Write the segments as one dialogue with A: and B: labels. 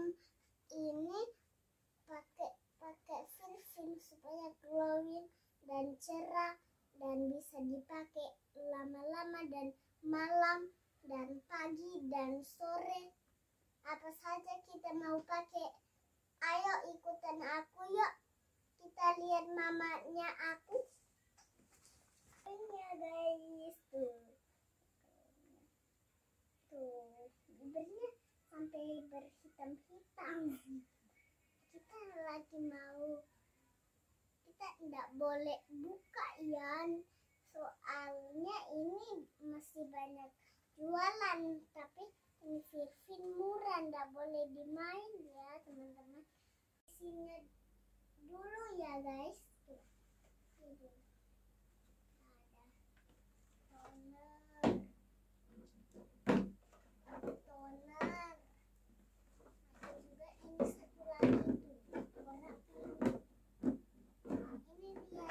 A: um, ini pakai pakai film film supaya glowing dan cerah dan bisa dipakai lama-lama dan malam dan pagi dan sore. Apa saja kita mau pakai? Ayo ikutan aku yuk. Kita lihat mamanya aku. Sampai berhitam-hitam. Kita lagi mau kita tidak boleh buka ya soalnya ini masih banyak jualan tapi ini Virvin murah tidak boleh dimain ya teman-teman. Sini dulu ya guys tuh ini dulu. ada toner toner ada juga ini satu lagi tuh warna pink ini dia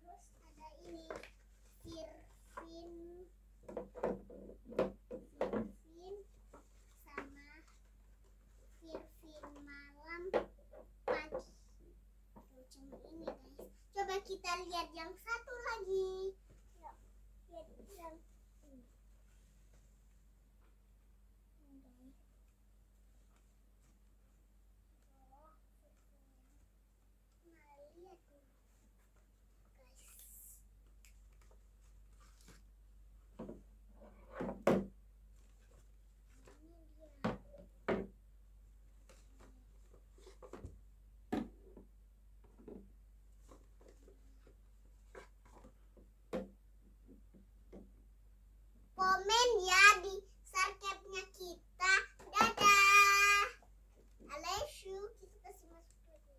A: terus ada ini Virvin Virvin sama Virvin malam pagi. Tuh, cuma ini guys. Coba kita lihat yang satu lagi Yuk, lihat yang ini Ini, guys. Oh, Nah, lihat tuh, guys. Ini dia. Komen ya di sarkepnya kita. Dadah. I love you. Kita kasih masuk dulu.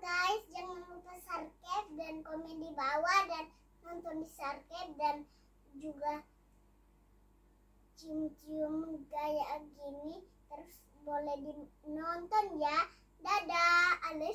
A: guys jangan lupa subscribe dan komen di bawah dan nonton di subscribe dan juga cium-cium gaya gini terus boleh dinonton ya. Dadah I